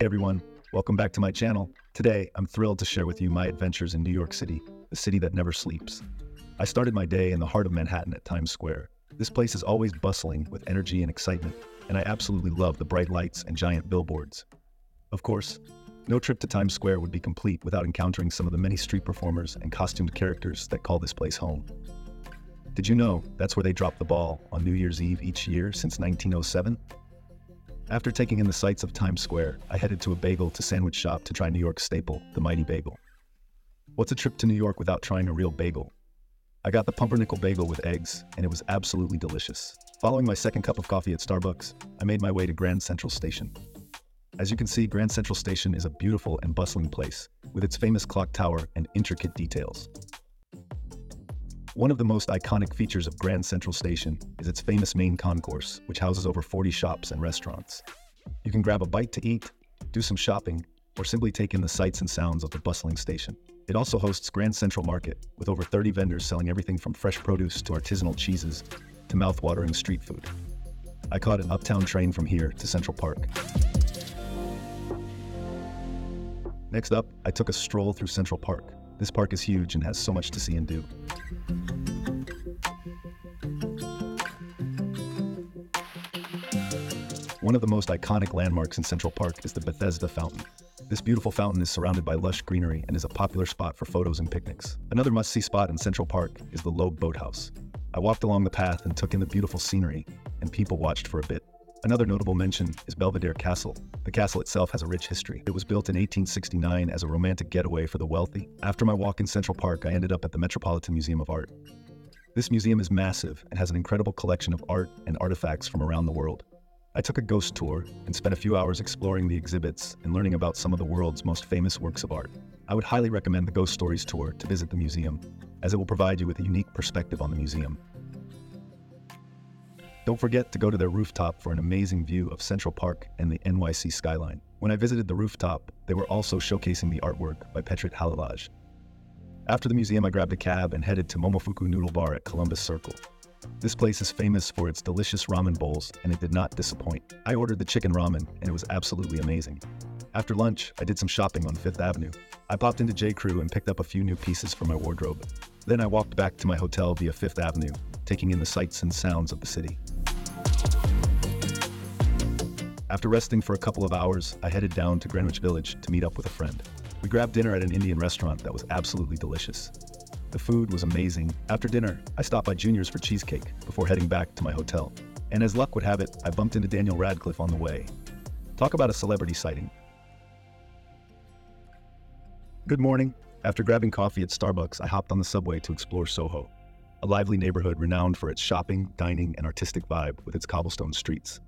Everyone, welcome back to my channel. Today, I'm thrilled to share with you my adventures in New York City, the city that never sleeps. I started my day in the heart of Manhattan at Times Square. This place is always bustling with energy and excitement, and I absolutely love the bright lights and giant billboards. Of course, no trip to Times Square would be complete without encountering some of the many street performers and costumed characters that call this place home. Did you know that's where they drop the ball on New Year's Eve each year since 1907? After taking in the sights of Times Square, I headed to a bagel to sandwich shop to try New York's staple, the Mighty Bagel. What's a trip to New York without trying a real bagel? I got the pumpernickel bagel with eggs, and it was absolutely delicious. Following my second cup of coffee at Starbucks, I made my way to Grand Central Station. As you can see, Grand Central Station is a beautiful and bustling place, with its famous clock tower and intricate details. One of the most iconic features of Grand Central Station is its famous main concourse, which houses over 40 shops and restaurants. You can grab a bite to eat, do some shopping, or simply take in the sights and sounds of the bustling station. It also hosts Grand Central Market, with over 30 vendors selling everything from fresh produce to artisanal cheeses to mouth-watering street food. I caught an uptown train from here to Central Park. Next up, I took a stroll through Central Park. This park is huge and has so much to see and do. One of the most iconic landmarks in Central Park is the Bethesda Fountain. This beautiful fountain is surrounded by lush greenery and is a popular spot for photos and picnics. Another must see spot in Central Park is the Loeb Boathouse. I walked along the path and took in the beautiful scenery, and people watched for a bit. Another notable mention is Belvedere Castle. The castle itself has a rich history. It was built in 1869 as a romantic getaway for the wealthy. After my walk in Central Park, I ended up at the Metropolitan Museum of Art. This museum is massive and has an incredible collection of art and artifacts from around the world. I took a ghost tour and spent a few hours exploring the exhibits and learning about some of the world's most famous works of art. I would highly recommend the Ghost Stories tour to visit the museum, as it will provide you with a unique perspective on the museum. Don't forget to go to their rooftop for an amazing view of Central Park and the NYC skyline. When I visited the rooftop, they were also showcasing the artwork by Petrit Halilaj. After the museum, I grabbed a cab and headed to Momofuku Noodle Bar at Columbus Circle. This place is famous for its delicious ramen bowls, and it did not disappoint. I ordered the chicken ramen, and it was absolutely amazing. After lunch, I did some shopping on Fifth Avenue. I popped into J. Crew and picked up a few new pieces for my wardrobe. Then I walked back to my hotel via Fifth Avenue, taking in the sights and sounds of the city. After resting for a couple of hours, I headed down to Greenwich Village to meet up with a friend. We grabbed dinner at an Indian restaurant that was absolutely delicious. The food was amazing. After dinner, I stopped by Junior's for cheesecake before heading back to my hotel. And as luck would have it, I bumped into Daniel Radcliffe on the way. Talk about a celebrity sighting. Good morning. After grabbing coffee at Starbucks, I hopped on the subway to explore Soho, a lively neighborhood renowned for its shopping, dining, and artistic vibe with its cobblestone streets.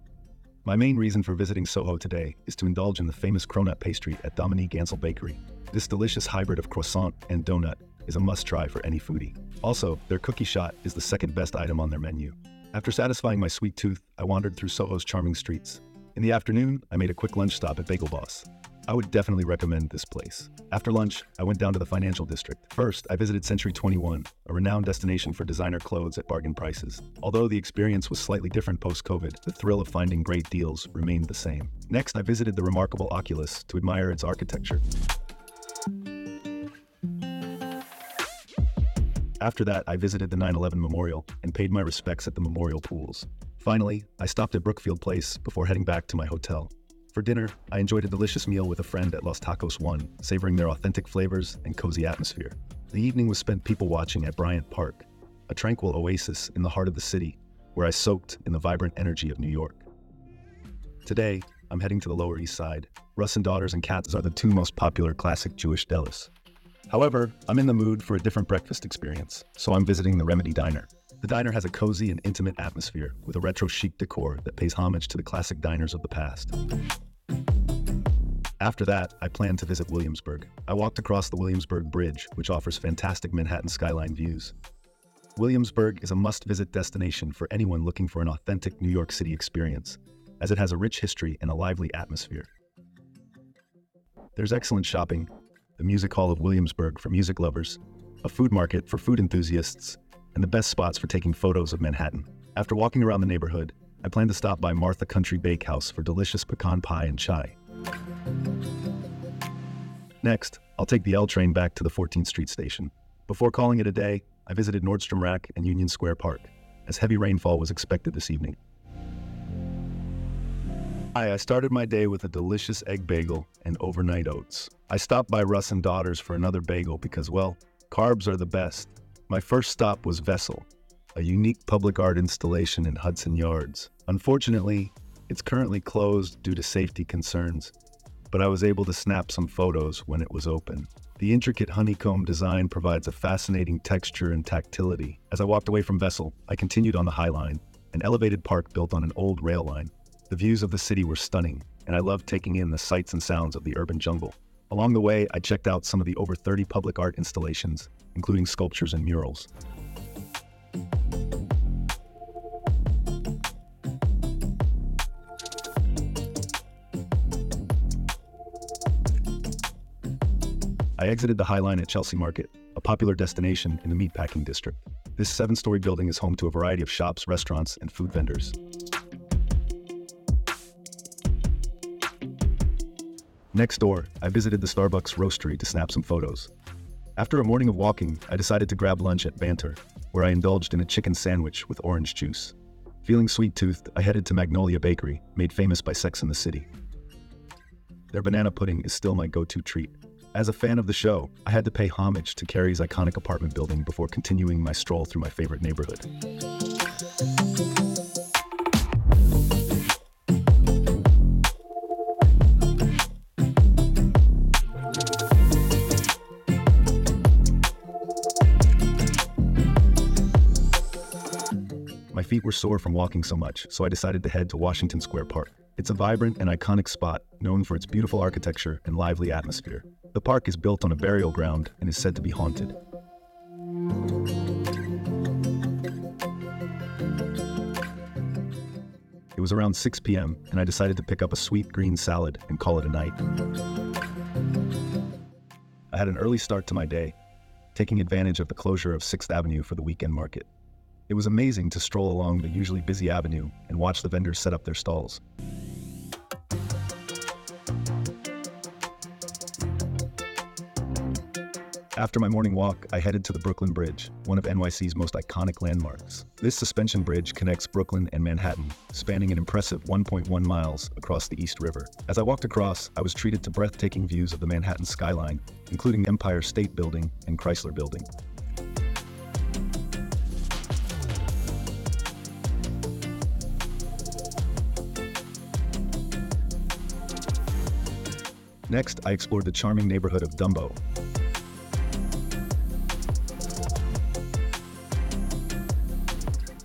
My main reason for visiting Soho today is to indulge in the famous cronut pastry at Dominique Ansel Bakery. This delicious hybrid of croissant and donut is a must try for any foodie. Also, their cookie shot is the second best item on their menu. After satisfying my sweet tooth, I wandered through Soho's charming streets. In the afternoon, I made a quick lunch stop at Bagel Boss. I would definitely recommend this place. After lunch, I went down to the financial district. First, I visited Century 21, a renowned destination for designer clothes at bargain prices. Although the experience was slightly different post COVID, the thrill of finding great deals remained the same. Next, I visited the remarkable Oculus to admire its architecture. After that, I visited the 9 11 Memorial and paid my respects at the memorial pools. Finally, I stopped at Brookfield Place before heading back to my hotel. For dinner, I enjoyed a delicious meal with a friend at Los Tacos One, savoring their authentic flavors and cozy atmosphere. The evening was spent people watching at Bryant Park, a tranquil oasis in the heart of the city, where I soaked in the vibrant energy of New York. Today, I'm heading to the Lower East Side. Russ and Daughters and Katz's are the two most popular classic Jewish delis. However, I'm in the mood for a different breakfast experience, so I'm visiting the Remedy Diner. The diner has a cozy and intimate atmosphere with a retro chic decor that pays homage to the classic diners of the past. After that, I planned to visit Williamsburg. I walked across the Williamsburg Bridge, which offers fantastic Manhattan skyline views. Williamsburg is a must visit destination for anyone looking for an authentic New York City experience, as it has a rich history and a lively atmosphere. There's excellent shopping, the Music Hall of Williamsburg for music lovers, a food market for food enthusiasts, and the best spots for taking photos of Manhattan. After walking around the neighborhood, I plan to stop by Martha Country Bakehouse for delicious pecan pie and chai. Next, I'll take the L train back to the 14th Street station. Before calling it a day, I visited Nordstrom Rack and Union Square Park, as heavy rainfall was expected this evening. Hi, I started my day with a delicious egg bagel and overnight oats. I stopped by Russ and Daughters for another bagel because, well, carbs are the best. My first stop was Vessel, a unique public art installation in Hudson Yards. Unfortunately, it's currently closed due to safety concerns, but I was able to snap some photos when it was open. The intricate honeycomb design provides a fascinating texture and tactility. As I walked away from Vessel, I continued on the High Line, an elevated park built on an old rail line. The views of the city were stunning, and I loved taking in the sights and sounds of the urban jungle. Along the way, I checked out some of the over 30 public art installations, including sculptures and murals. I exited the High Line at Chelsea Market, a popular destination in the meatpacking district. This seven story building is home to a variety of shops, restaurants, and food vendors. Next door, I visited the Starbucks roastery to snap some photos. After a morning of walking, I decided to grab lunch at Banter, where I indulged in a chicken sandwich with orange juice. Feeling sweet toothed, I headed to Magnolia Bakery, made famous by Sex and the City. Their banana pudding is still my go to treat. As a fan of the show, I had to pay homage to Carrie's iconic apartment building before continuing my stroll through my favorite neighborhood. My feet were sore from walking so much, so I decided to head to Washington Square Park. It's a vibrant and iconic spot known for its beautiful architecture and lively atmosphere. The park is built on a burial ground and is said to be haunted. It was around 6 p.m., and I decided to pick up a Sweetgreen salad and call it a night. I had an early start to my day, taking advantage of the closure of 6th Avenue for the weekend market. It was amazing to stroll along the usually busy avenue and watch the vendors set up their stalls. After my morning walk, I headed to the Brooklyn Bridge, one of NYC's most iconic landmarks. This suspension bridge connects Brooklyn and Manhattan, spanning an impressive 1.1 miles across the East River. As I walked across, I was treated to breathtaking views of the Manhattan skyline, including Empire State Building and Chrysler Building. Next, I explored the charming neighborhood of Dumbo,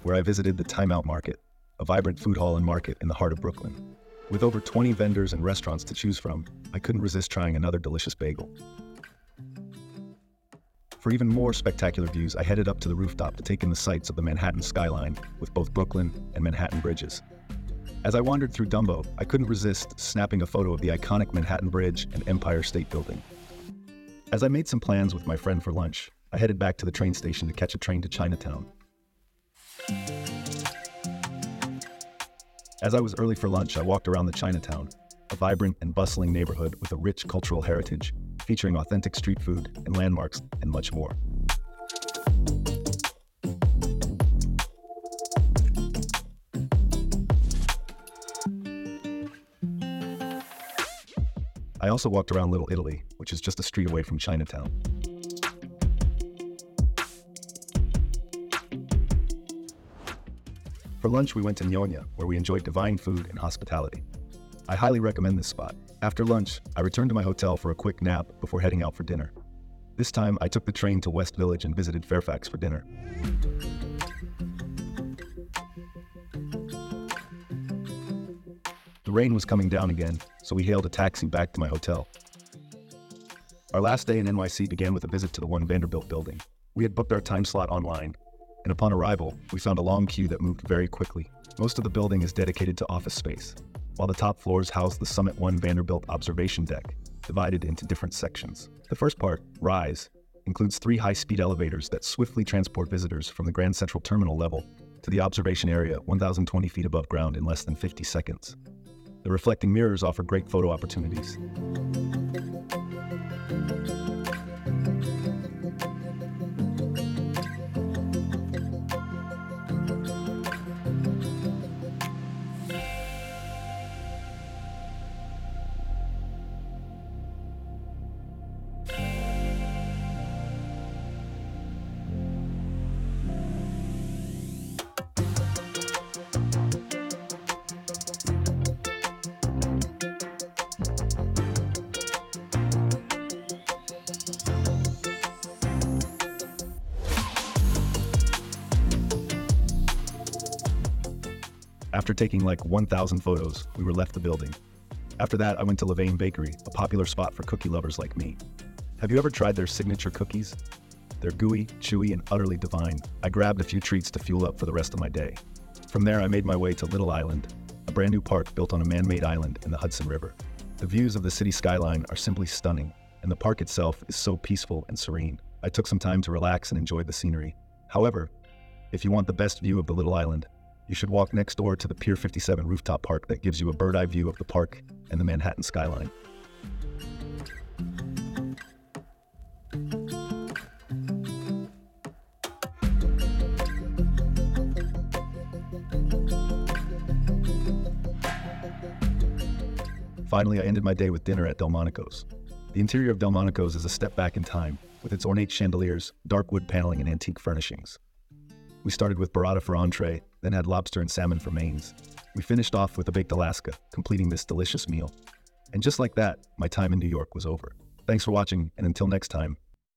where I visited the Timeout Market, a vibrant food hall and market in the heart of Brooklyn. With over 20 vendors and restaurants to choose from, I couldn't resist trying another delicious bagel. For even more spectacular views, I headed up to the rooftop to take in the sights of the Manhattan skyline with both Brooklyn and Manhattan bridges. As I wandered through Dumbo, I couldn't resist snapping a photo of the iconic Manhattan Bridge and Empire State Building. As I made some plans with my friend for lunch, I headed back to the train station to catch a train to Chinatown. As I was early for lunch, I walked around the Chinatown, a vibrant and bustling neighborhood with a rich cultural heritage, featuring authentic street food and landmarks and much more. I also walked around Little Italy, which is just a street away from Chinatown. For lunch, we went to Nyonya, where we enjoyed divine food and hospitality. I highly recommend this spot. After lunch, I returned to my hotel for a quick nap before heading out for dinner. This time, I took the train to West Village and visited Fairfax for dinner. The rain was coming down again, so we hailed a taxi back to my hotel. Our last day in NYC began with a visit to the One Vanderbilt building. We had booked our time slot online, and upon arrival, we found a long queue that moved very quickly. Most of the building is dedicated to office space, while the top floors house the Summit One Vanderbilt observation deck, divided into different sections. The first part, Rise, includes three high speed elevators that swiftly transport visitors from the Grand Central Terminal level to the observation area 1,020 feet above ground in less than 50 seconds. The reflecting mirrors offer great photo opportunities. After taking like 1,000 photos, we were left the building. After that, I went to Levain Bakery, a popular spot for cookie lovers like me. Have you ever tried their signature cookies? They're gooey, chewy, and utterly divine. I grabbed a few treats to fuel up for the rest of my day. From there, I made my way to Little Island, a brand new park built on a man made island in the Hudson River. The views of the city skyline are simply stunning, and the park itself is so peaceful and serene. I took some time to relax and enjoy the scenery. However, if you want the best view of the Little Island, you should walk next door to the Pier 57 rooftop park that gives you a bird eye view of the park and the Manhattan skyline. Finally, I ended my day with dinner at Delmonico's. The interior of Delmonico's is a step back in time, with its ornate chandeliers, dark wood paneling, and antique furnishings. We started with burrata for entree, then had lobster and salmon for mains. We finished off with a baked Alaska, completing this delicious meal. And just like that, my time in New York was over. Thanks for watching, and until next time,